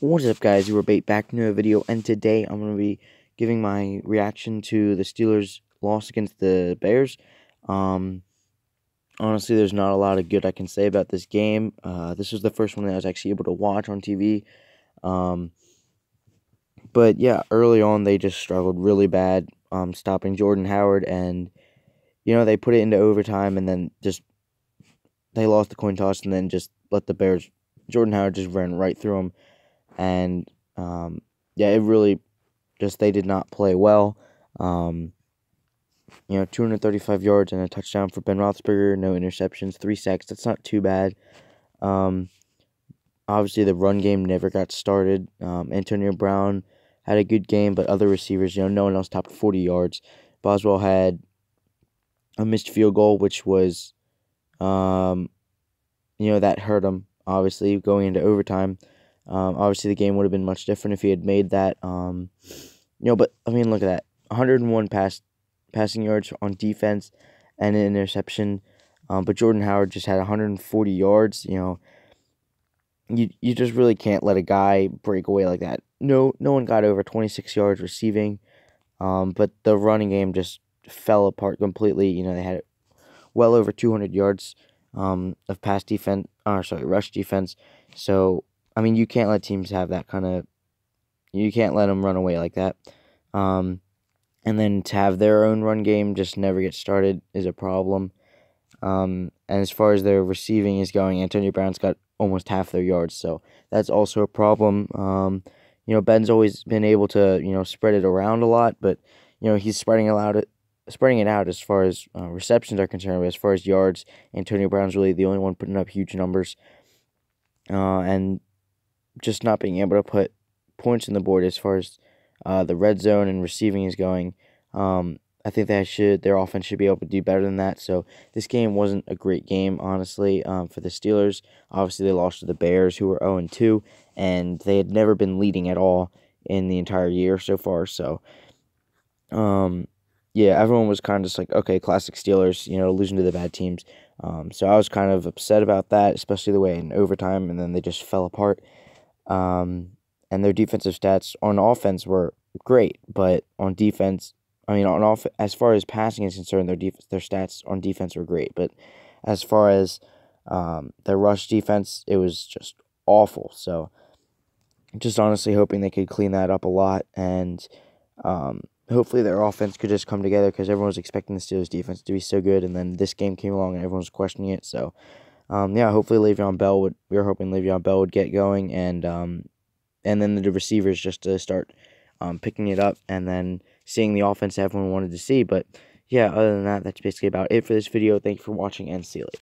What is up guys, you were bait back into a video and today I'm going to be giving my reaction to the Steelers loss against the Bears. Um, honestly, there's not a lot of good I can say about this game. Uh, this was the first one that I was actually able to watch on TV. Um, but yeah, early on they just struggled really bad um, stopping Jordan Howard and, you know, they put it into overtime and then just, they lost the coin toss and then just let the Bears, Jordan Howard just ran right through them and um, yeah, it really just they did not play well. Um, you know, 235 yards and a touchdown for Ben Roethlisberger, no interceptions, three sacks. That's not too bad. Um, obviously, the run game never got started. Um, Antonio Brown had a good game, but other receivers, you know, no one else topped 40 yards. Boswell had a missed field goal, which was, um, you know, that hurt him, obviously, going into overtime. Um, obviously, the game would have been much different if he had made that. Um, you know, but I mean, look at that: 101 pass passing yards on defense and an interception. Um, but Jordan Howard just had 140 yards. You know, you you just really can't let a guy break away like that. No, no one got over 26 yards receiving. Um, but the running game just fell apart completely. You know, they had well over 200 yards um, of pass defense, or sorry, rush defense. So I mean, you can't let teams have that kind of. You can't let them run away like that. Um, and then to have their own run game just never get started is a problem. Um, and as far as their receiving is going, Antonio Brown's got almost half their yards, so that's also a problem. Um, you know, Ben's always been able to you know spread it around a lot, but you know he's spreading it out, spreading it out as far as uh, receptions are concerned. But as far as yards, Antonio Brown's really the only one putting up huge numbers. Uh, and just not being able to put points in the board as far as uh, the red zone and receiving is going. Um, I think they should their offense should be able to do better than that. So this game wasn't a great game, honestly, um, for the Steelers. Obviously, they lost to the Bears, who were zero and two, and they had never been leading at all in the entire year so far. So, um, yeah, everyone was kind of just like, okay, classic Steelers, you know, losing to the bad teams. Um, so I was kind of upset about that, especially the way in overtime, and then they just fell apart. Um, and their defensive stats on offense were great, but on defense, I mean, on off as far as passing is concerned, their def- their stats on defense were great, but as far as um, their rush defense, it was just awful. So, just honestly hoping they could clean that up a lot, and um, hopefully their offense could just come together because everyone was expecting the Steelers defense to be so good, and then this game came along and everyone was questioning it. So, um, yeah, hopefully Le'Veon Bell would. We were hoping Le'Veon Bell would get going, and um, and then the receivers just to start um, picking it up, and then seeing the offense everyone wanted to see. But yeah, other than that, that's basically about it for this video. Thank you for watching, and see you later.